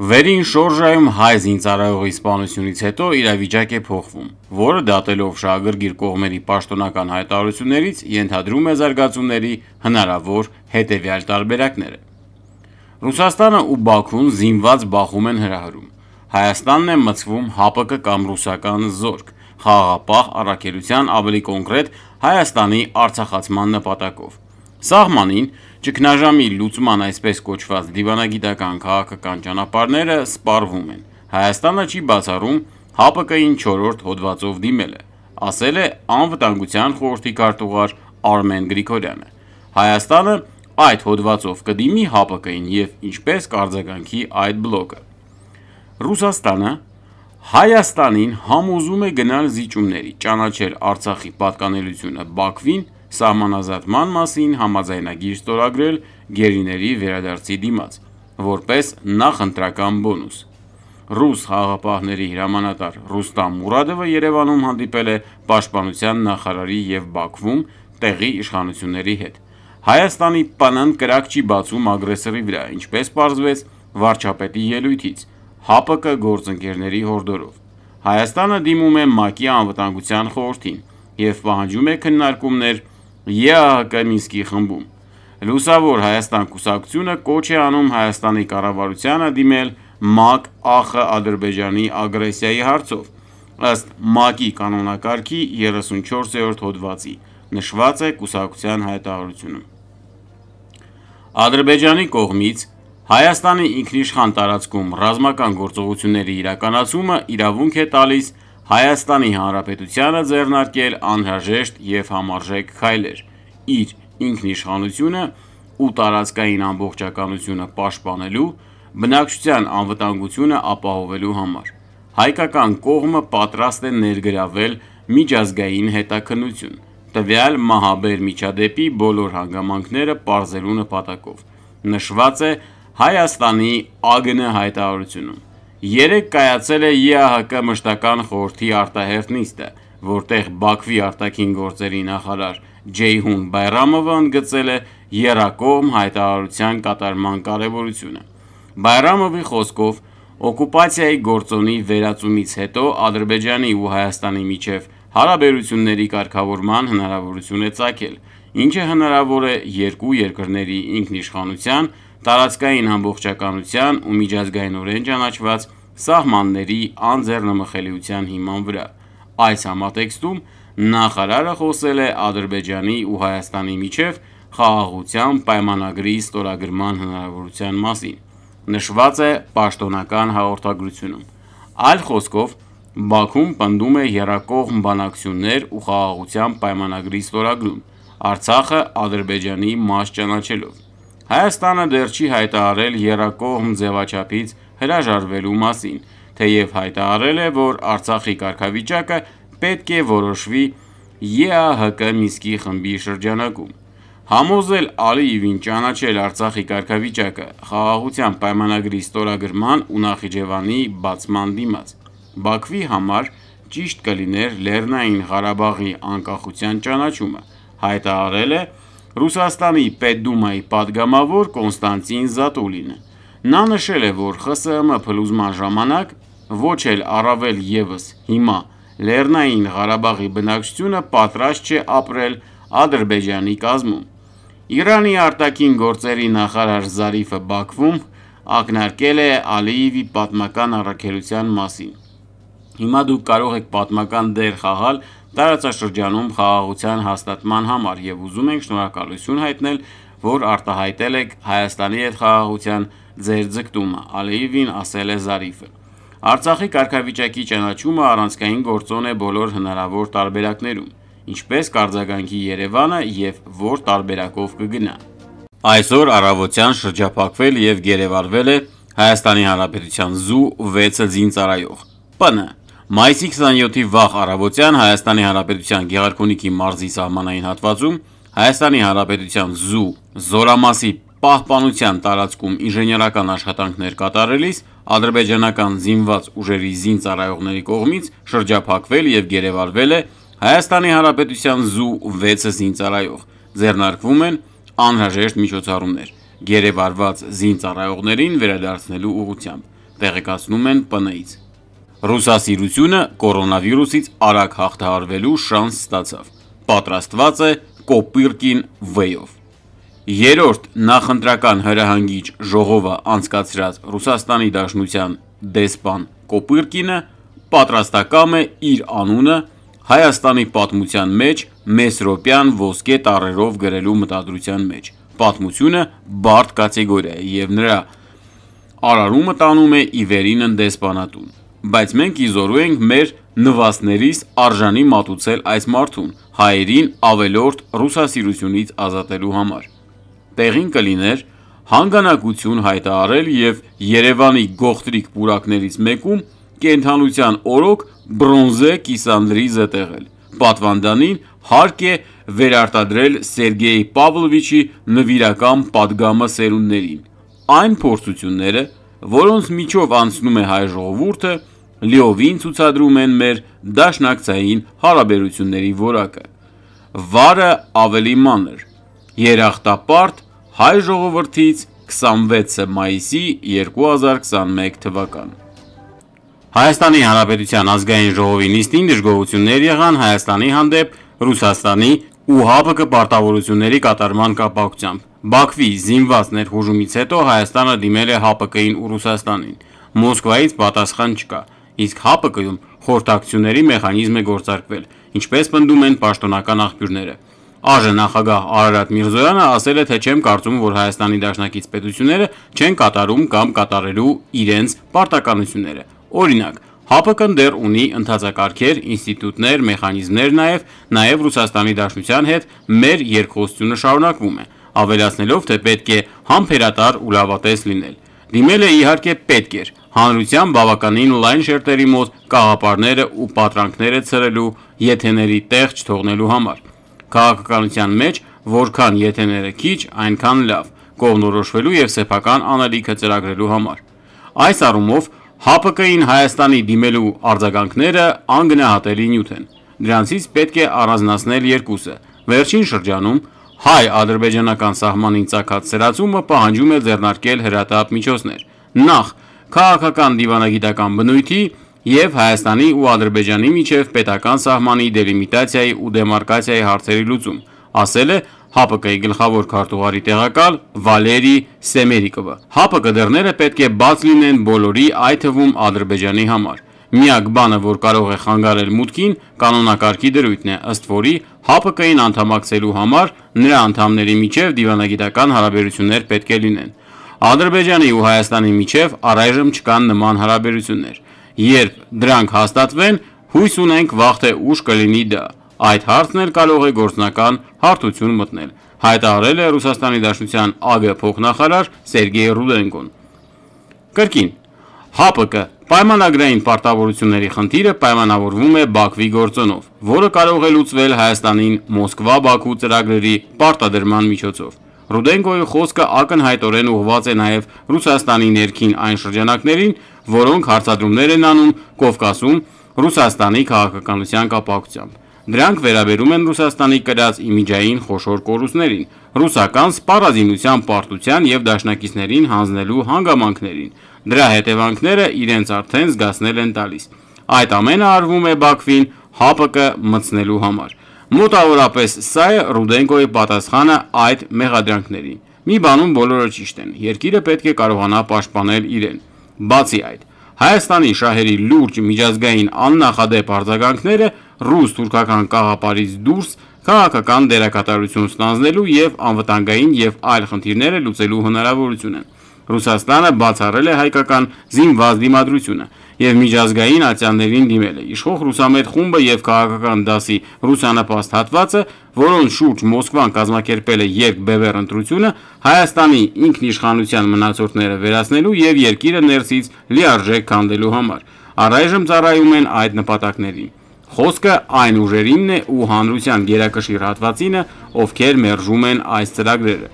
Վերին շորժայում հայ զինծառայողի սպանությունից հետո իրավիճակ է փոխվում, որը դատելով շահագրգիռ կողմերի պաշտոնական հայտարարություններից, ենթադրում է զարգացումների հնարավոր հետևյալ տարբերակները: Ռուսաստանն ու Բաքուն զինված բախում են հրահրում: Հայաստանն է մցվում ՀԱՊԿ կամ ռուսական զորք՝ խաղաղապահ առաքելության, ավելի կոնկրետ՝ Հայաստանի արձախացման նպատակով: Սահմանին ճգնաժամի լուծման այսպես կոչված դիվանագիտական-քաղաքական ճանապարհները սպառվում են: Հայաստանը չի բացառում ՀԱՊԿ-ին չորրորդ հոդվածով դիմելը, ասել է Անվտանգության խորհրդի քարտուղար Արմեն Գրիգորյանը: Հայաստանը այդ հոդվածով կդիմի ՀԱՊԿ-ին և ինչպես կարձագանքի այդ բլոկը: Ռուսաստանը Հայաստանին համոզում է գնալ զիջումների, ճանաչել Արցախի պատկանելությունը Բաքվին, սահմանազատման մասին համաձայնագիր ստորագրել գերիների վերադարձի դիմաց, որպես նախընտրական բոնուս: Ռուս խաղաղապահների հրամանատար Ռուստամ Մուրադովը Երևանում հանդիպել է պաշտպանության նախարարի և Բաքվում տեղի իշխանությունների հետ: Հայաստանի ՊՆ-ն կրակ չի բացում ագրեսորի վրա, ինչպես պարզվեց վարչապետի ելույթից, ՀԱՊԿ գործընկերների հորդորով: Հայաստանը դիմում է ՄԱԿ-ի Անվտանգության խորհրդին և պահանջում է քննարկումներ ԵԱՀԿ Մինսկի խմբում: Լուսավոր Հայաստան կուսակցությունը կոչ է անում Հայաստանի կառավարությանը դիմել ՄԱԿ ԱԽ Ադրբեջանի ագրեսիայի հարցով, ըստ ՄԱԿ-ի կանոնակարգի 34-րդ հոդվածի, նշված է կուսակցության հայտարարությունում: Ադրբեջանի կողմից Հայաստանի ինքնիշխան տարածքում ռազմական գործողությունների իրականացումը իրավունք է տալիս Հայաստանի Հանրապետությանը ձեռնարկել անհրաժեշտ և համարժեք քայլեր՝ իր ինքնիշխանությունը ու տարածքային ամբողջականությունը պաշտպանելու, բնակչության անվտանգությունը ապահովելու համար: Հայկական կողմը պատրաստ է ներգրավել միջազգային հետաքննություն՝ տվյալ մահաբեր միջադեպի բոլոր հանգամանքները պարզելու նպատակով, նշված է Հայաստանի ԱԳՆ հայտարարությունում: Երեկ կայացել է ԵԱՀԿ մշտական խորհրդի արտահերթ նիստը, որտեղ Բաքվի ԱԳ նախարար Ջեյհուն Բայրամովը ընդգծել է եռակողմ հայտարարության կատարման կարևորությունը: Բայրամովի խոսքով օկուպացիայի գործոնի վերացումից հետո Ադրբեջանի ու Հայաստանի միջև հարաբերությունների կարգավորման հնարավորություն է ծագել, ինչը հնարավոր է երկու երկրների ինքնիշխանության, տարածքային ամբողջականության ու միջազգայնորեն ճանաչված սահմանների անձեռնմխելիության հիման վրա: Այս համատեքստում նախարարը խոսել է Ադրբեջանի ու Հայաստանի միջև խաղաղության պայմանագրի ստորագրման հնարավորության մասին, նշված է պաշտոնական հաղորդագրությունում: Այլ խոսքով Բաքուն պնդում է եռակողմ բանակցություններ ու խաղաղության պայմանագրի ստորագրում՝ Արցախը Ադրբեջանի մաս ճանաչելով: Հայաստանը դեռ չի հայտարարել եռակողմ ձևաչափից հրաժարվելու մասին, թեև հայտարարել է, որ Արցախի կարգավիճակը պետք է որոշվի ԵԱՀԿ Մինսկի խմբի շրջանակում: Համոզել Ալիևին ճանաչել Արցախի կարգավիճակը Խաղաղության պայմանագրի ստորագրման ու Նախիջևանի բացման դիմաց: Բաքվի համար ճիշտ կլիներ Լեռնային Ղարաբաղի անկախության ճանաչումը, հայտարարել է Ռուսաստանի Պետդումայի պատգամավոր Կոնստանտին Զատուլինը: Նա նշել է, որ ԽՍՀՄ փլուզման ժամանակ, ոչ էլ առավել ևս հիմա Լեռնային Ղարաբաղի բնակչությունը պատրաստ չէ ապրել Ադրբեջանի կազմում: Իրանի ԱԳ նախարար Զարիֆը Բաքվում ակնարկել է Ալիևի պատմական առաքելության մասին: Հիմա դուք կարող եք պատմական դեր խաղալ տարածաշրջանում խաղաղության հաստատման համար և ուզում ենք շնորհակալություն հայտնել, որ արտահայտել եք Հայաստանի հետ խաղաղության ձեր ձգտումը, Ալիևին ասել է Զարիֆը: Արցախի կարգավիճակի ճանաչումը առանցքային գործոն է բոլոր հնարավոր տարբերակներում, ինչպես կարձագանքի Երևանը և որ տարբերակով կգնա: Այսօր առավոտյան շրջափակվել և գերեվարվել է ՀՀ զու 6 զինծառայող: ՊՆ: Մայիսի 27-ի վաղ առավոտյան ՀՀ Գեղարքունիքի մարզի սահմանային հատվածում ՀՀ զու զորամասի պահպանության տարածքում ինժեներական աշխատանքներ կատարելիս ադրբեջանական զինված ուժերի զինծառայողների կողմից շրջափակվել և գերեվարվել է ՀՀ զու 6 զինծառայող: Ձեռնարկվում են անհրաժեշտ միջոցառումներ՝ գերեվարված զինծառայողներին վերադարձնելու ուղղությամբ: տեղեկացնում են ՊՆ-ից: Ռուսասիրությունը կորոնավիրուսից արագ հաղթահարվելու շանս ստացավ: Պատրաստված է «Կոպիրկին Վեյով»: Երրորդ նախընտրական հրահանգիչ ժողովը անցկացրած ՌԴ դեսպան Կոպիրկինը պատրաստակամ է իր անունը Հայաստանի պատմության մեջ մեսրոպյան ոսկե տառերով գրելու մտադրության մեջ: Պատմությունը բարդ կատեգորիա է և նրա արարումը տանում է ի վերինն դեսպանատուն: Բայց մենք ի զորու ենք մեր նվաստներիս արժանի մատուցել այս մարդուն՝ հայերին ավելորդ ռուսասիրությունից ազատելու համար: Տեղին կլիներ հանգանակություն հայտարարել և Երևանի գողտրիկ պուրակներից մեկում կենդանության օրոք բրոնզե կիսանդրի զետեղել: Պատվանդանին հարկ է վերարտադրել Սերգեյ Պավլովիչի նվիրական պատգամը սերունդներին: Այն փորձությունները, որոնց միջով անցնում է հայ ժողովուրդը, լիովին ցուցադրում են մեր դաշնակցային հարաբերությունների որակը: Վարը ավելի մանր: Երախտապարտ հայ ժողովրդից 26 մայիսի 2021 թվական ՀՀ Ազգային ժողովի նիստին դժգոհություններ եղան Հայաստանի հանդեպ Ռուսաստանի ու ՀԱՊԿ պարտավորությունների կատարման կապակցությամբ: Բաքվի զինված ներխուժումից հետո Հայաստանը դիմել է ՀԱՊԿ-ին ու Ռուսաստանին: Մոսկվայից պատասխան չկա, իսկ ՀԱՊԿ-ում խորհրդակցությունների մեխանիզմ է գործարկվել, ինչպես պնդում են պաշտոնական աղբյուրները: ԱԺ նախագահ Արարատ Միրզոյանը ասել է, թե չեմ կարծում, որ Հայաստանի դաշնակից պետությունները չեն կատարում կամ կատարելու իրենց պարտականությունները: Օրինակ, ՀԱՊԿ-ն դեռ ունի ընթացակարգեր, ինստիտուտներ, մեխանիզմներ նաև, նաև ՌԴ հետ մեր երկխոսությունը շարունակվում է, ավելացնելով, թե պետք է համբերատար ու լավատես լինել: Դիմելը իհարկե պետք էր, հանրության բավականին լայն շերտերի մոտ կաղապարները ու պատրանքները ցրելու, եթեների տեղ չթողնելու համար: Քաղաքականության մեջ որքան եթեները քիչ, այնքան լավ՝ կողմնորոշվելու և սեփական անելիքը ծրագրելու համար: Այս առումով ՀԱՊԿ-ին Հայաստանի դիմելու արձագանքները անգնահատելի նյութ են: Դրանցից պետք է առանձնացնել երկուսը: Վերջին շրջանում հայ-ադրբեջանական սահմանին ծագած սրածումը պահանջում է ձեռնարկել հրատապ միջոցներ: Նախ՝ քաղաքական դիվանագիտական բնույթի և Հայաստանի ու Ադրբեջանի միջև պետական սահմանի դելիմիտացիայի ու դեմարկացիայի հարցերի լուծում, ասել է ՀԱՊԿ-ի գլխավոր քարտուղարի տեղակալ Վալերի Սեմերիկովը: ՀԱՊԿ դռները պետք է բաց լինեն բոլորի, այդ թվում Ադրբեջանի համար: Միակ բանը, որ կարող է խանգարել մուտքին, կանոնակարգի դրույթն է, ըստ որի ՀԱՊԿ-ին անդամակցելու համար նրա անդամների միջև դիվանագիտական հարաբերություններ պետք է լինեն: Ադրբեջանի ու Հայաստանի միջև առայժմ չկան նման հարաբերություններ: Երբ դրանք հաստատվեն, հույս ունենք վաղ թե ուշ կլինի դա: Այդ հարցն էլ կարող է գործնական հարթություն մտնել, հայտարարել է ՌԴ ԱԳ փոխնախարար Սերգեյ Ռուդենկոն: Կրկին. ՀԱՊԿ պայմանագրային պարտավորությունների խնդիրը պայմանավորվում է Բաքվի գործոնով, որը կարող է լուծվել Հայաստանին Մոսկվա-Բաքու ծրագրերի պարտադրման միջոցով: Ռուդենկոյի խոսքը ակնհայտորեն ուղղված է նաև Ռուսաստանի ներքին այն շրջանակներին, որոնք հարցադրումներ են անում Կովկասում Ռուսաստանի քաղաքականության կապակցությամբ: Դրանք վերաբերում են Ռուսաստանի կրած իմիջային խոշոր կորուստներին, ռուսական սպառազինության պարտության և դաշնակիցներին հանձնելու հանգամանքներին: Դրա հետևանքները իրենց արդեն զգացնել են տալիս: Այդ ամենը արվում է Բաքվին ՀԱՊԿ մտցնելու համար: Մոտավորապես սա է Ռուդենկոյի պատասխանը այդ մեղադրանքներին: Մի բանում բոլորը ճիշտ են, երկիրը պետք է կարողանա պաշտպանել իրեն: Բացի այդ, Հայաստանի շահերի լուրջ միջազգային աննախադեպ արձագանքները ռուս-թուրքական կաղապարից դուրս քաղաքական դերակատարություն ստանձնելու և անվտանգային և այլ խնդիրները լուծելու հնարավորություն են: Ռուսաստանը բացառել է հայկական զինված դիմադրությունը և միջազգային ատյաններին դիմել է: Իշխող ռուսամետ խումբը և քաղաքական դասի ռուսանպաստ հատվածը, որոնց շուրջ Մոսկվան կազմակերպել է երկբևեռ ընտրությունը Հայաստանի ինքնիշխանության մնացորդները վերացնելու և երկիրը ներսից լիարժեք քանդելու համար, առայժմ ծառայում են այդ նպատակներին: Խոսքը այն ուժերինն է ու հանրության գերակշիռ հատվածինը, ովքեր մերժում են այս ծրագրերը: